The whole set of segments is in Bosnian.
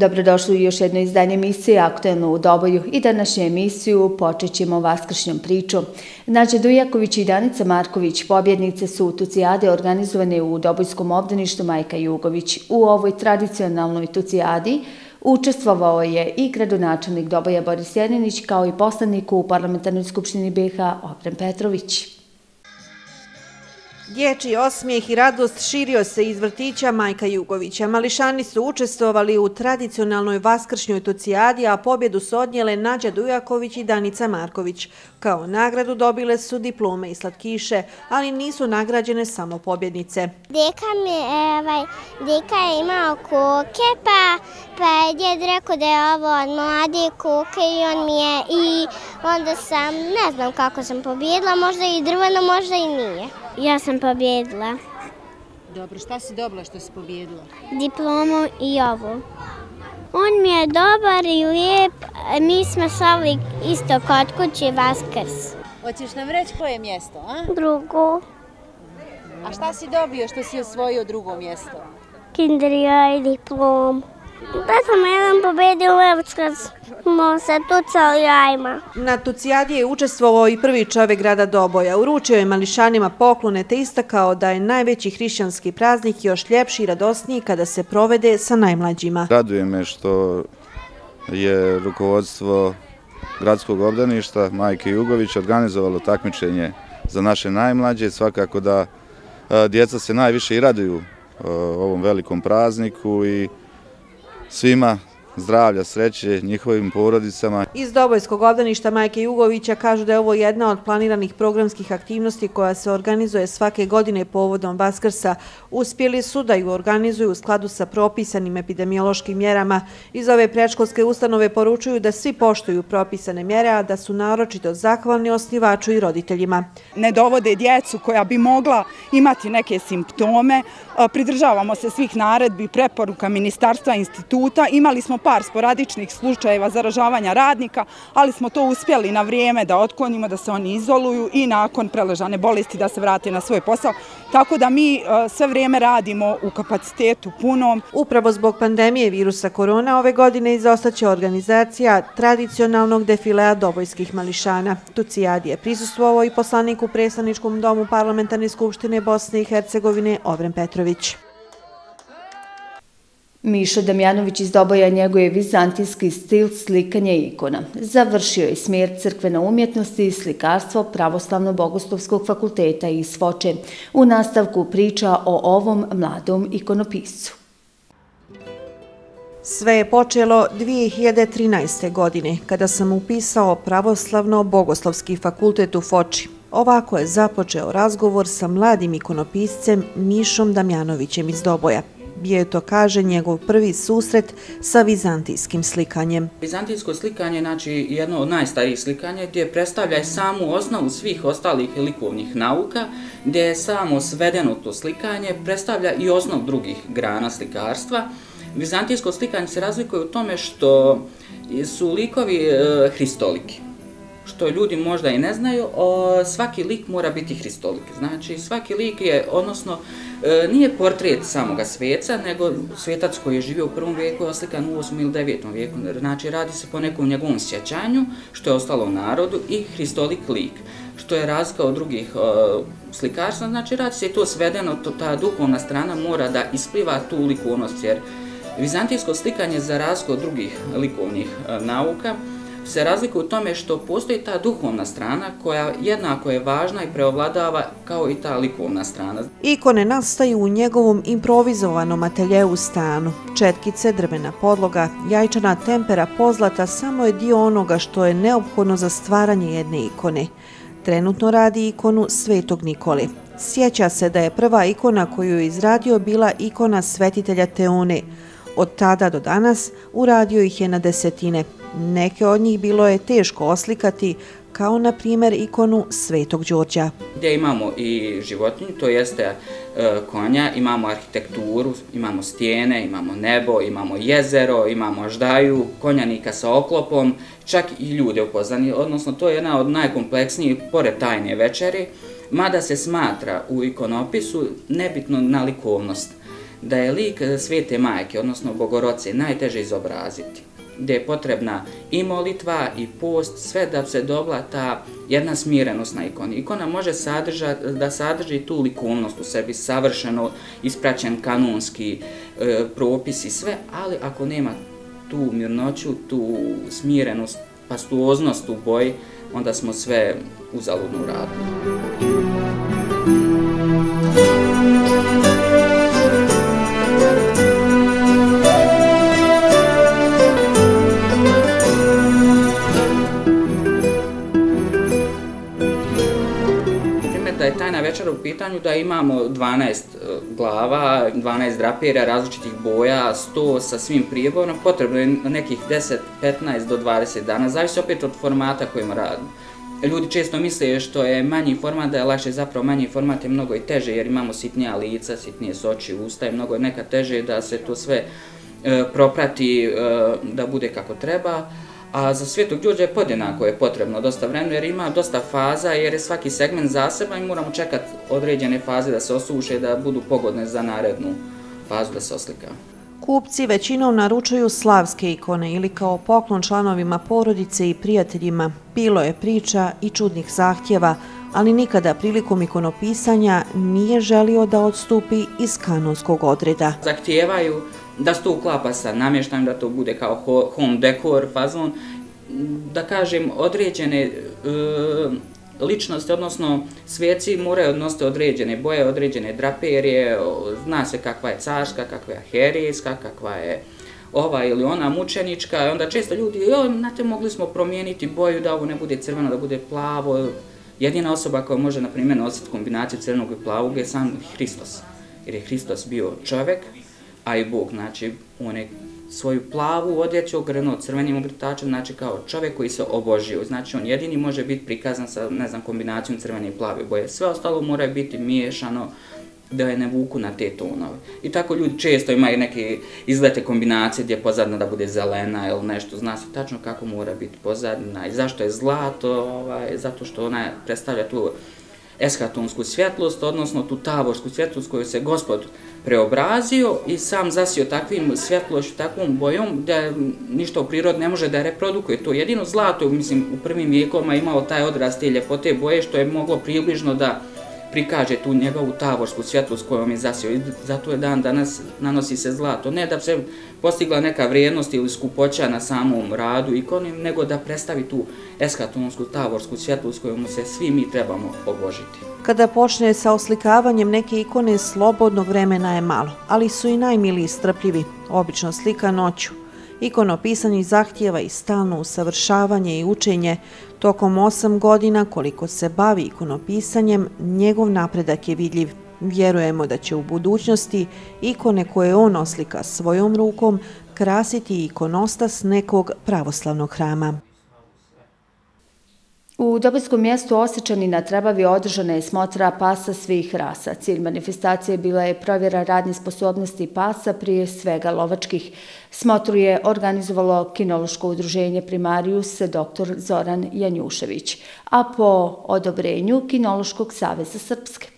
Dobrodošli u još jedno izdanje emisije Aktuelno u Doboju i današnju emisiju počet ćemo vaskršnjom pričom. Nađe Dujaković i Danica Marković, pobjednice su tucijade organizovane u Dobojskom obdaništu Majka Jugović. U ovoj tradicionalnoj tucijadi učestvovao je i gradonačelnik Doboja Boris Jeninić kao i poslanik u Parlamentarnoj skupštini BiH Obrem Petrović. Dječji osmijeh i radost širio se iz vrtića Majka Jugovića. Mališani su učestvovali u tradicionalnoj vaskršnjoj tucijadi, a pobjedu su odnijele Nađa Dujaković i Danica Marković. Kao nagradu dobile su diplome i slatkiše, ali nisu nagrađene samo pobjednice. Deka, mi, ovaj, deka je imao kuke, pa, pa je djed rekao da je ovo od mlade kuke i on mi je i onda sam, ne znam kako sam pobjedila, možda i drveno, možda i nije. Ja sam pobjedila. Dobro, šta si dobila što si pobjedila? Diplomu i ovu. On mi je dobar i lijep. Mi smo slavili isto kod kuće Vaskrs. Hoćeš nam reći koje mjesto, a? Drugo. A šta si dobio što si osvojio drugo mjesto? Kinder i diplomu. Da sam jedan pobedio Levskac, smo se tucali jajima. Na tucijadi je učestvovao i prvi čovjek grada Doboja. Uručio je mališanima poklone te istakao da je najveći hrišćanski praznik još ljepši i radosniji kada se provede sa najmlađima. Raduje me što je rukovodstvo gradskog obdaništa Majke Jugović organizovalo takmičenje za naše najmlađe. Svakako da djeca se najviše i raduju ovom velikom prazniku i svima zdravlja, sreće njihovim porodicama. Iz Dobojskog obdaništa Majke Jugovića kažu da je ovo jedna od planiranih programskih aktivnosti koja se organizuje svake godine povodom Vaskrsa. Uspjeli su da ju organizuju u skladu sa propisanim epidemiološkim mjerama. Iz ove prečkolske ustanove poručuju da svi poštuju propisane mjere, a da su naročito zahvalni osnivaču i roditeljima. Ne dovode djecu koja bi mogla imati neke simptome. Pridržavamo se svih naredbi, preporuka ministarstva, instituta. Imali smo par sporadičnih slučajeva zaražavanja radnika, ali smo to uspjeli na vrijeme da otklonimo, da se oni izoluju i nakon preležane bolesti da se vrate na svoj posao. Tako da mi e, sve vrijeme radimo u kapacitetu punom. Upravo zbog pandemije virusa korona ove godine izostaće organizacija tradicionalnog defilea dobojskih mališana. Tucijadi je prisustvovao i poslanik u predstavničkom domu Parlamentarne skupštine Bosne i Hercegovine Ovren Petrović. Mišo Damjanović iz Doboja njeguje vizantijski stil slikanja ikona. Završio je smjer crkvena umjetnosti i slikarstvo Pravoslavno-Bogoslovskog fakulteta iz Foče. U nastavku priča o ovom mladom ikonopiscu. Sve je počelo 2013. godine, kada sam upisao Pravoslavno-Bogoslovski fakultet u Foči. Ovako je započeo razgovor sa mladim ikonopiscem Mišom Damjanovićem iz Doboja je to, kaže, njegov prvi susret sa vizantijskim slikanjem. Vizantijsko slikanje je znači, jedno od najstarijih slikanja gdje predstavlja samu osnovu svih ostalih likovnih nauka, gdje je samo svedeno to slikanje, predstavlja i osnov drugih grana slikarstva. Vizantijsko slikanje se razlikuje u tome što su likovi e, hristoliki što ljudi možda i ne znaju, o, svaki lik mora biti hristolik. Znači, svaki lik je, odnosno, e, nije portret samoga sveca, nego svetac koji je živio u prvom vijeku, oslikan u 8. ili 9. vijeku. Znači, radi se po nekom njegovom sjećanju, što je ostalo u narodu, i hristolik lik, što je razlika od drugih o, slikarstva. Znači, radi se to svedeno, to, ta duhovna strana mora da ispliva tu likovnost, jer vizantijsko slikanje za razliku od drugih likovnih o, nauka, se razlikuje u tome što postoji ta duhovna strana koja jednako je važna i preovladava kao i ta likovna strana. Ikone nastaju u njegovom improvizovanom ateljevu stanu. Četkice, drvena podloga, jajčana tempera, pozlata samo je dio onoga što je neophodno za stvaranje jedne ikone. Trenutno radi ikonu Svetog Nikoli. Sjeća se da je prva ikona koju je izradio bila ikona svetitelja Teone. Od tada do danas uradio ih je na desetine, Neke od njih bilo je teško oslikati, kao na primjer ikonu Svetog Đorđa. Gdje imamo i životinju, to jeste e, konja, imamo arhitekturu, imamo stijene, imamo nebo, imamo jezero, imamo ždaju, konjanika sa oklopom, čak i ljude upoznani, odnosno to je jedna od najkompleksnijih pored tajne večeri, mada se smatra u ikonopisu nebitno na likovnost da je lik e, svete majke, odnosno bogoroce, najteže izobraziti gdje je potrebna i molitva i post, sve da se dobla ta jedna smirenost na ikoni. Ikona može sadrža, da sadrži tu likovnost u sebi, savršeno ispraćen kanonski e, propis i sve, ali ako nema tu mirnoću, tu smirenost, pastuoznost u boji, onda smo sve uzaludno radili. Thank you. Pitanju da imamo 12 e, glava, 12 drapira različitih boja, 100 sa svim prijeborom, potrebno je nekih 10, 15 do 20 dana, zavisi opet od formata kojim radimo. Ljudi često misle što je manji format, da je lakše, zapravo manji format je mnogo i teže, jer imamo sitnija lica, sitnije soči, usta i mnogo je neka teže da se to sve e, proprati, e, da bude kako treba. A za Svetog Đurđa je podjednako je potrebno dosta vremena jer ima dosta faza jer je svaki segment zaseba i moramo čekati određene faze da se osuše da budu pogodne za narednu fazu da se oslika. Kupci većinom naručuju slavske ikone ili kao poklon članovima porodice i prijateljima. Bilo je priča i čudnih zahtjeva, ali nikada prilikom ikonopisanja nije želio da odstupi iz kanonskog odreda. Zahtjevaju da se to uklapa sa namještajem, da to bude kao home decor fazon, da kažem određene e, ličnosti, odnosno sveci moraju odnositi određene boje, određene draperije, zna se kakva je carska, kakva je herijska, kakva je ova ili ona mučenička, i onda često ljudi, joj, znate, mogli smo promijeniti boju da ovo ne bude crveno, da bude plavo. Jedina osoba koja može, na primjer, nositi kombinaciju crnog i plavog je sam Hristos. Jer je Hristos bio čovek, a i Bog, znači, on je svoju plavu odjeću ogrnuo crvenim ogrtačem, znači kao čovjek koji se obožio, znači on jedini može biti prikazan sa, ne znam, kombinacijom crvene i plave boje. Sve ostalo mora biti miješano da je ne vuku na te tonove. I tako ljudi često imaju neke izlete kombinacije gdje je pozadna da bude zelena ili nešto, zna se tačno kako mora biti pozadna i zašto je zlato, ovaj, zato što ona predstavlja tu eskatonsku svjetlost, odnosno tu taborsku svjetlost koju se gospod preobrazio i sam zasio takvim svjetlošću, takvom bojom da ništa u prirodi ne može da reprodukuje. To jedino zlato, mislim, u prvim vijekovima imao taj odraz te ljepote boje što je moglo približno da prikaže tu njegovu tavorsku svjetlost kojom je zasio. I zato je dan danas nanosi se zlato. Ne da se postigla neka vrijednost ili skupoća na samom radu ikoni, nego da predstavi tu eskatonsku tavorsku svjetlost kojom se svi mi trebamo obožiti. Kada počne sa oslikavanjem neke ikone, slobodnog vremena je malo, ali su i najmiliji strpljivi. Obično slika noću. Ikonopisanje zahtjeva i stalno usavršavanje i učenje. Tokom osam godina koliko se bavi ikonopisanjem, njegov napredak je vidljiv. Vjerujemo da će u budućnosti ikone koje on oslika svojom rukom krasiti ikonostas nekog pravoslavnog hrama. U Dobinskom mjestu Osječani na Trebavi održana je smotra pasa svih rasa. Cilj manifestacije bila je provjera radne sposobnosti pasa prije svega lovačkih. Smotru je organizovalo kinološko udruženje Primarius dr. Zoran Janjušević, a po odobrenju Kinološkog saveza Srpske.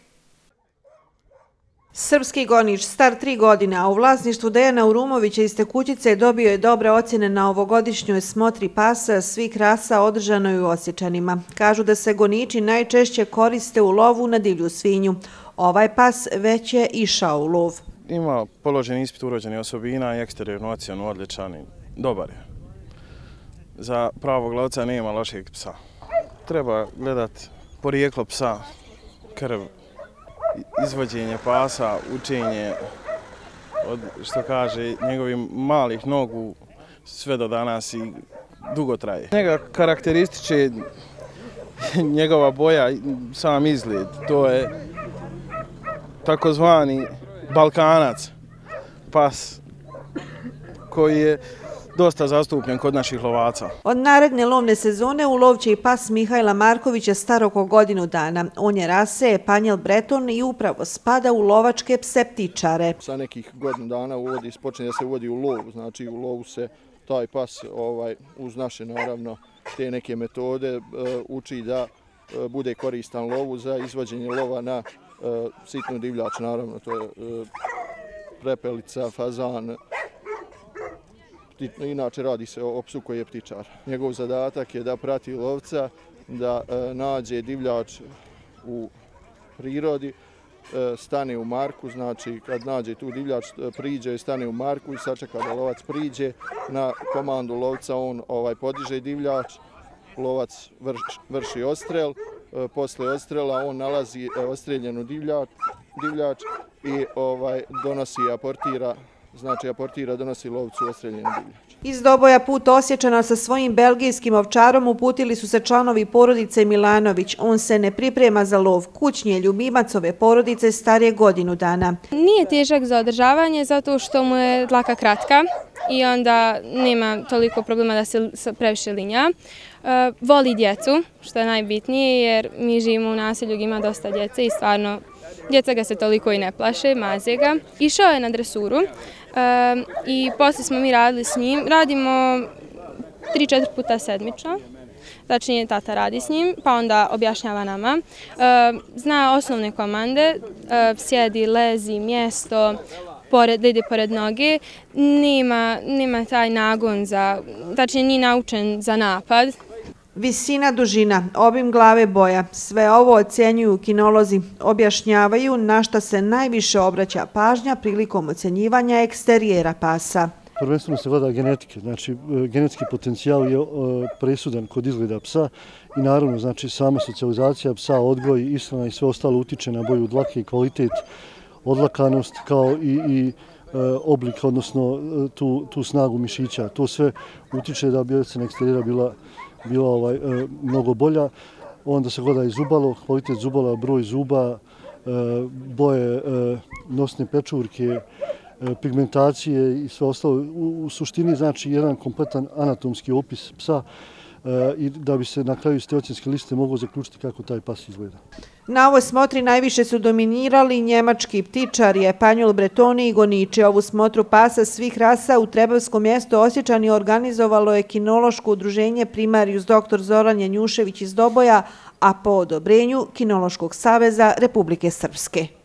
Srpski gonič, star tri godine, a u vlasništvu Dejana Urumovića iz Tekućice dobio je dobre ocjene na ovogodišnjoj smotri pasa svih rasa održanoj u Osjećanima. Kažu da se goniči najčešće koriste u lovu na divlju svinju. Ovaj pas već je išao u lov. Ima položen ispit urođene osobina i eksteriornu ocjenu odličan i dobar je. Za pravog lovca nema lošeg psa. Treba gledat porijeklo psa, krv, izvođenje pasa, učenje, od, što kaže, njegovih malih nogu sve do danas i dugo traje. Njega karakterističe njegova boja, sam izgled, to je takozvani balkanac, pas koji je dosta zastupljen kod naših lovaca. Od naredne lovne sezone u lovće i pas Mihajla Markovića staro oko godinu dana. On je rase, panjel breton i upravo spada u lovačke pseptičare. Sa nekih godinu dana uvodi, počne da se uvodi u lovu, znači u lovu se taj pas ovaj, uz naše naravno te neke metode e, uči da e, bude koristan lovu za izvođenje lova na e, sitnu divljač, naravno to je prepelica, fazan, inače radi se o psu koji je ptičar. Njegov zadatak je da prati lovca, da e, nađe divljač u prirodi, e, stane u marku, znači kad nađe tu divljač, e, priđe i stane u marku i sačeka da lovac priđe na komandu lovca, on ovaj podiže divljač, lovac vrši ostrel, e, posle ostrela on nalazi e, ostreljenu divljač, divljač i ovaj donosi, i aportira znači aportira donosi lovcu ostreljenu divljač. Iz Doboja put osjećana sa svojim belgijskim ovčarom uputili su se članovi porodice Milanović. On se ne priprema za lov. Kućnje ljubimac ove porodice starije godinu dana. Nije težak za održavanje zato što mu je dlaka kratka i onda nema toliko problema da se previše linja. E, voli djecu, što je najbitnije jer mi živimo u naselju gdje ima dosta djece i stvarno djeca ga se toliko i ne plaše, mazije ga. Išao je na dresuru i posle smo mi radili s njim. Radimo 3-4 puta sedmično. Tačnije, tata radi s njim, pa onda objašnjava nama. Zna osnovne komande, sjedi, lezi, mjesto, da ide pored noge. Nema taj nagon za, tačnije, nije naučen za napad. Visina, dužina, obim glave boja, sve ovo ocjenjuju kinolozi, objašnjavaju na šta se najviše obraća pažnja prilikom ocjenjivanja eksterijera pasa. Prvenstveno se gleda genetike, znači e, genetski potencijal je e, presudan kod izgleda psa i naravno znači sama socijalizacija psa, odgoj, ishrana i sve ostalo utiče na boju dlake i kvalitet, odlakanost kao i, i e, oblik, odnosno tu, tu snagu mišića. To sve utiče da bi ocena eksterijera bila bila ovaj, e, mnogo bolja. Onda se gleda i zubalo, kvalitet zubala, broj zuba, e, boje e, nosne pečurke, e, pigmentacije i sve ostalo. U, u suštini znači jedan kompletan anatomski opis psa i da bi se na kraju iz te ocjenske liste moglo zaključiti kako taj pas izgleda. Na ovoj smotri najviše su dominirali njemački ptičari, Epanjul, Bretoni i Goniči. Ovu smotru pasa svih rasa u Trebavskom mjestu Osjećani organizovalo je kinološko udruženje Primarius dr. Zoran Janjušević iz Doboja, a po odobrenju Kinološkog saveza Republike Srpske.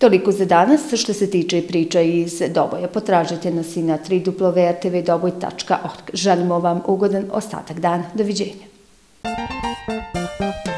Toliko za danas što se tiče priča iz Doboja. Potražite nas i na www.doboj.org. Želimo vam ugodan ostatak dana. Doviđenja. Thank you.